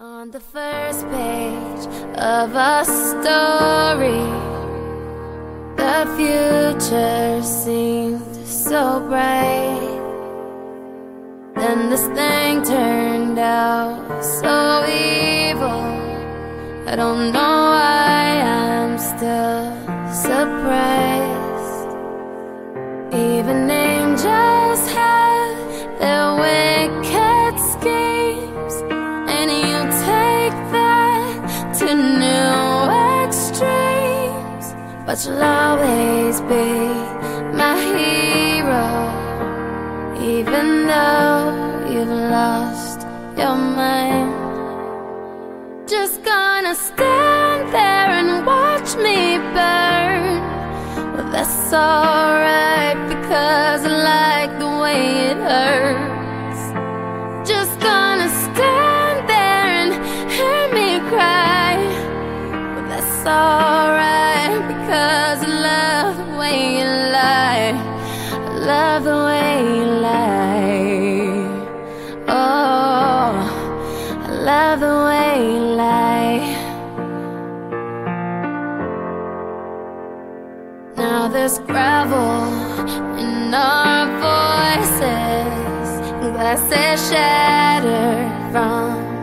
On the first page of a story, the future seemed so bright. Then this thing turned out so evil. I don't know why I'm still surprised. Even to new extremes. But you'll always be my hero, even though you've lost your mind. Just gonna stand there and watch me burn. Well, that's alright because I like the way it hurts. Alright because I love the way you lie. I love the way you lie. Oh, I love the way you lie. Now there's gravel in our voices, glasses shattered from